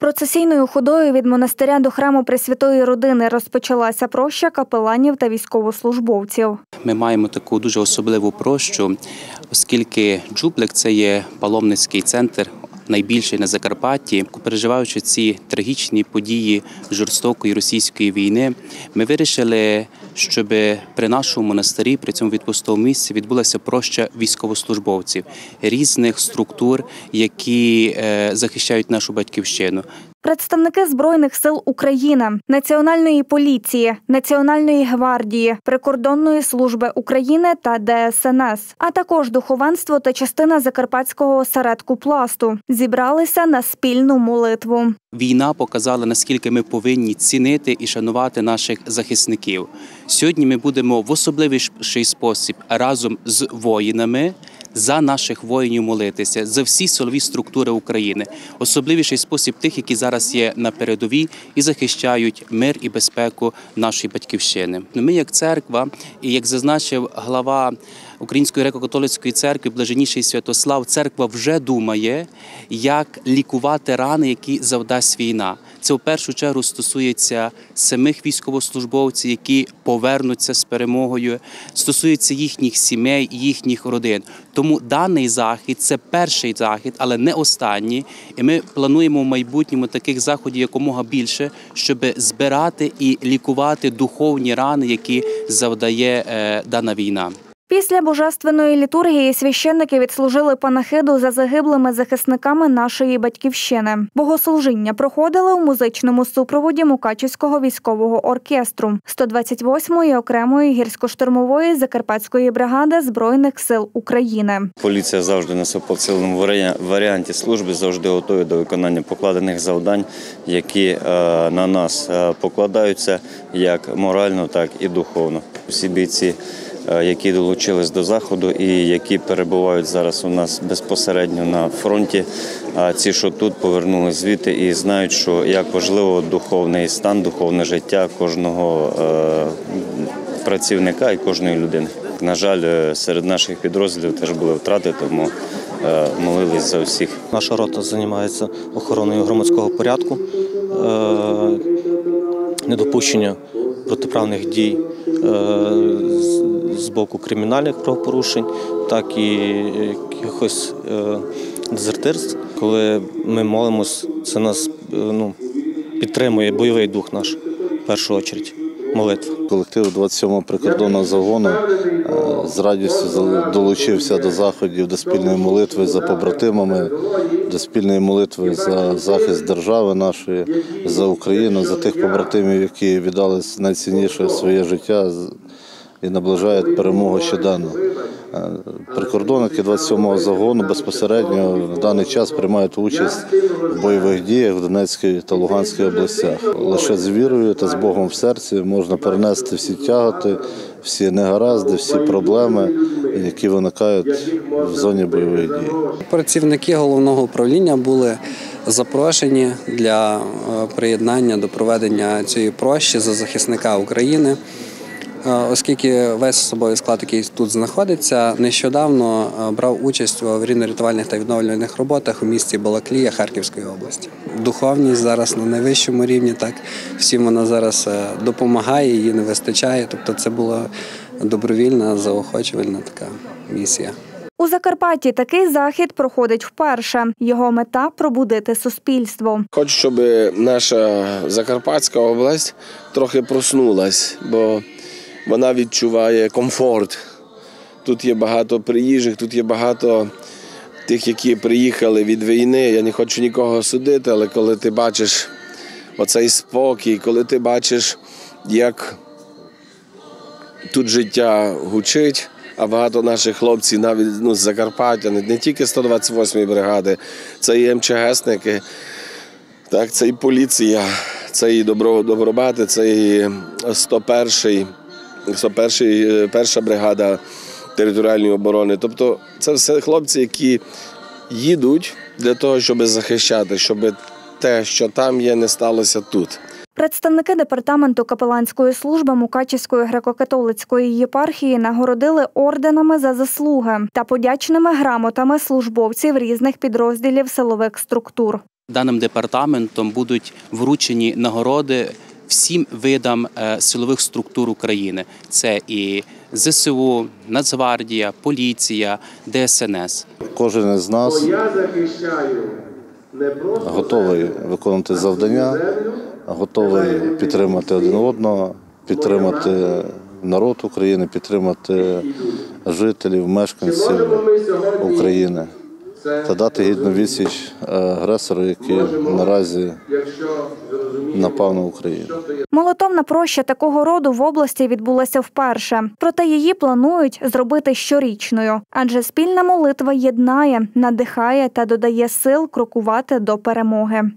Процесійною ходою від монастиря до храму Пресвятої родини розпочалася проща капеланів та військовослужбовців. Ми маємо таку дуже особливу прощу, оскільки Джублик це є паломницький центр. Найбільший на Закарпатті, переживаючи ці трагічні події жорстокої російської війни, ми вирішили, щоб при нашому монастирі, при цьому відпустовому місці, відбулася проща військовослужбовців різних структур, які е, захищають нашу батьківщину. Представники Збройних сил України, Національної поліції, Національної гвардії, Прикордонної служби України та ДСНС, а також духовенство та частина закарпатського осередку пласту зібралися на спільну молитву. Війна показала, наскільки ми повинні цінити і шанувати наших захисників. Сьогодні ми будемо в особливіший спосіб разом з воїнами. За наших воїнів молитися за всі силові структури України, особливіший спосіб тих, які зараз є на передовій і захищають мир і безпеку нашої батьківщини. Ми, як церква, і як зазначив глава Української греко-католицької церкви, блаженніший Святослав, церква вже думає, як лікувати рани, які завдасть війна. Це в першу чергу стосується самих військовослужбовців, які повернуться з перемогою, стосується їхніх сімей, їхніх родин. Тому даний захід це перший захід, але не останній. І ми плануємо в майбутньому таких заходів якомога більше, щоб збирати і лікувати духовні рани, які завдає е, дана війна. Після божественної літургії священники відслужили панахиду за загиблими захисниками нашої батьківщини. Богослужіння проходили у музичному супроводі Мукачівського військового оркестру 128-ї окремої гірсько-штурмової закарпатської бригади збройних сил України. Поліція завжди на посиленому варіанті служби завжди готові до виконання покладених завдань, які е, на нас е, покладаються як морально, так і духовно. Всі бійці. Е, які долучились до заходу і які перебувають зараз у нас безпосередньо на фронті. А ці, що тут повернулись звідти і знають, що як важливо духовний стан, духовне життя кожного е, працівника і кожної людини. На жаль, е, серед наших підрозділів теж були втрати, тому молились за всіх. Наша рота займається охороною громадського порядку, недопущення протиправних дій з боку кримінальних правопорушень, так і якихось е, дезертирств. Коли ми молимось, це нас е, ну, підтримує бойовий дух наш в першу чергу. Молитва. Колектив 27-го прикордонного загону е, з радістю долучився до заходів до спільної молитви за побратимами, до спільної молитви за захист держави нашої, за Україну, за тих побратимів, які віддали найцінніше своє життя і наближають перемогу щоденно. Е, прикордонники 27-го загону безпосередньо в даний час приймають участь в бойових діях в Донецькій та Луганській областях. Лише з вірою та з Богом в серці можна перенести всі тяготи, всі негаразди, всі проблеми, які виникають в зоні бойових дій. Працівники головного управління були запрошені для е, приєднання до проведення цієї прощі за захисника України. Е, оскільки весь особовий склад, який тут знаходиться, нещодавно е, брав участь у аварійно-рятувальних та відновлювальних роботах у місті Балаклія Харківської області. Духовність зараз на найвищому рівні, так всім вона зараз е, допомагає, її не вистачає. Тобто, це була добровільна, заохочувальна така місія. У Закарпатті такий захід проходить вперше. Його мета пробудити суспільство. Хочу, щоб наша Закарпатська область трохи проснулась, бо вона відчуває комфорт. Тут є багато приїжджих, тут є багато тих, які приїхали від війни. Я не хочу нікого судити, але коли ти бачиш оцей спокій, коли ти бачиш, як тут життя гучить, а багато наших хлопців навіть ну, з Закарпаття, не, не тільки 128-ї бригади, це і МЧГСники, так, це і поліція, це і добробати, це і 101-й перший, перша бригада територіальної оборони. Тобто це все хлопці, які їдуть для того, щоб захищати, щоб те, що там є, не сталося тут. Представники департаменту капеланської служби Мукачівської греко-католицької єпархії нагородили орденами за заслуги та подячними грамотами службовців різних підрозділів силових структур. Даним департаментом будуть вручені нагороди всім видам е, силових структур України. Це і ЗСУ, Нацгвардія, поліція, ДСНС. Кожен із нас готовий виконувати завдання, готовий підтримати один одного, підтримати народ України, підтримати жителів, мешканців України та дати гідну відсіч е, агресору, який наразі напав на Україну. Молотовна проща такого роду в області відбулася вперше, проте її планують зробити щорічною, адже спільна молитва єднає, надихає та додає сил крокувати до перемоги.